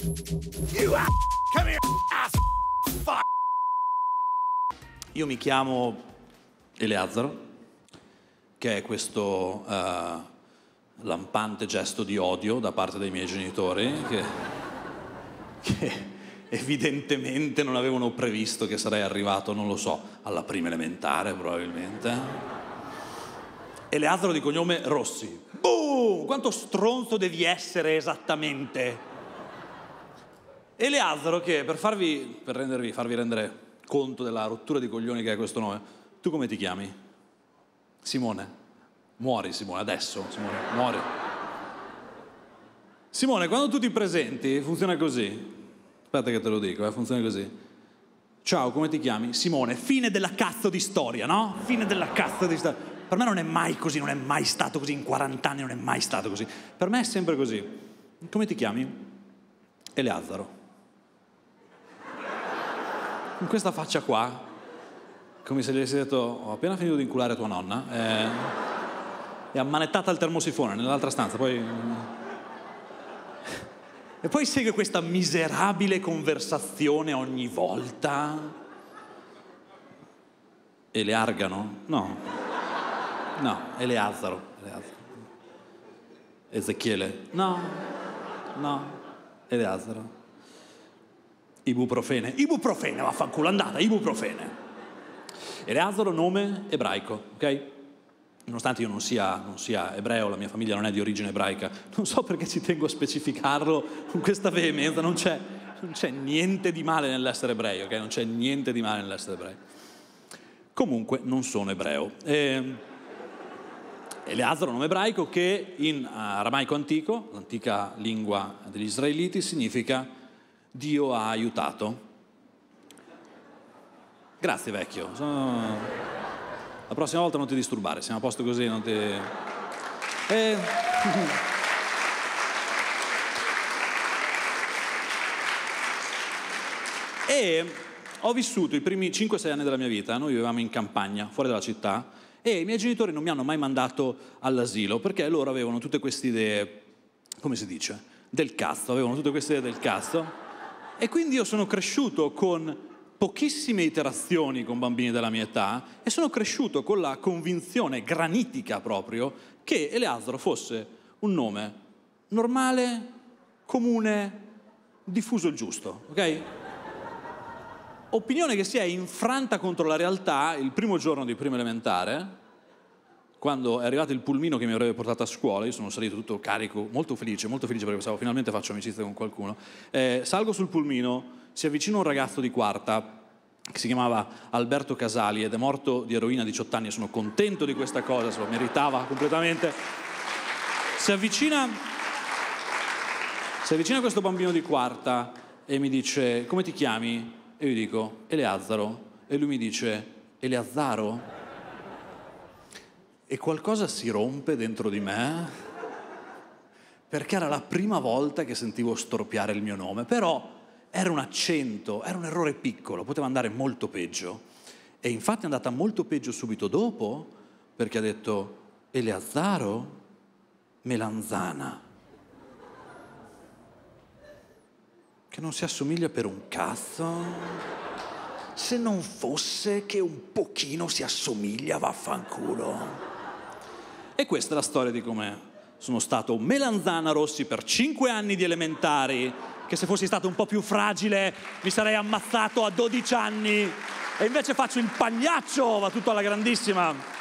You ass! Come here, ass! Fuck! Io mi chiamo Eleazaro, che è questo eh, lampante gesto di odio da parte dei miei genitori, che, che evidentemente non avevano previsto che sarei arrivato, non lo so, alla prima elementare probabilmente. Eleazaro di cognome Rossi. Boom! Quanto stronzo devi essere esattamente? Eleazaro che per farvi, per rendervi, farvi rendere conto della rottura di coglioni che è questo nome, tu come ti chiami? Simone. Muori Simone, adesso Simone, muori. Simone, quando tu ti presenti funziona così. Aspetta che te lo dico, eh, funziona così. Ciao, come ti chiami? Simone, fine della cazzo di storia, no? Fine della cazzo di storia. Per me non è mai così, non è mai stato così, in 40 anni non è mai stato così. Per me è sempre così. Come ti chiami? Eleazaro. Con questa faccia qua, come se gli avessi detto, ho appena finito di inculare tua nonna, eh, è ammanettata al termosifone nell'altra stanza, poi... E poi segue questa miserabile conversazione ogni volta. E le argano? No. No, Eleazaro. Eleazaro. Ezechiele? No. No. Eleazaro. Ibuprofene. Ibuprofene, vaffanculo, andata, ibuprofene. Eleazaro, nome ebraico, ok? Nonostante io non sia, non sia, ebreo, la mia famiglia non è di origine ebraica, non so perché ci tengo a specificarlo con questa veemenza, non c'è, non c'è niente di male nell'essere ebreo, ok? Non c'è niente di male nell'essere ebreo. Comunque non sono ebreo. E, Eleazaro, nome ebraico, che in aramaico antico, l'antica lingua degli israeliti, significa Dio ha aiutato. Grazie vecchio. Sono... La prossima volta non ti disturbare, siamo a posto così, non ti... E... e ho vissuto i primi 5-6 anni della mia vita, noi vivevamo in campagna, fuori dalla città, e i miei genitori non mi hanno mai mandato all'asilo perché loro avevano tutte queste idee, come si dice, del cazzo, avevano tutte queste idee del cazzo. E quindi io sono cresciuto con pochissime iterazioni con bambini della mia età e sono cresciuto con la convinzione granitica proprio che Eleazaro fosse un nome normale, comune, diffuso il giusto, ok? Opinione che si è infranta contro la realtà il primo giorno di prima elementare, quando è arrivato il pulmino che mi avrebbe portato a scuola, io sono salito tutto carico, molto felice, molto felice perché pensavo finalmente faccio amicizia con qualcuno, eh, salgo sul pulmino, si avvicina un ragazzo di quarta che si chiamava Alberto Casali ed è morto di eroina a 18 anni, sono contento di questa cosa, se lo meritava completamente. Si avvicina, si avvicina questo bambino di quarta e mi dice come ti chiami? E io dico Eleazzaro e lui mi dice Eleazzaro? E qualcosa si rompe dentro di me perché era la prima volta che sentivo storpiare il mio nome, però era un accento, era un errore piccolo, poteva andare molto peggio. E infatti è andata molto peggio subito dopo, perché ha detto Eleazzaro Melanzana, che non si assomiglia per un cazzo. Se non fosse che un pochino si assomiglia, vaffanculo. E questa è la storia di come sono stato Melanzana Rossi per cinque anni di elementari che se fossi stato un po' più fragile mi sarei ammazzato a 12 anni e invece faccio il pagliaccio, va tutto alla grandissima.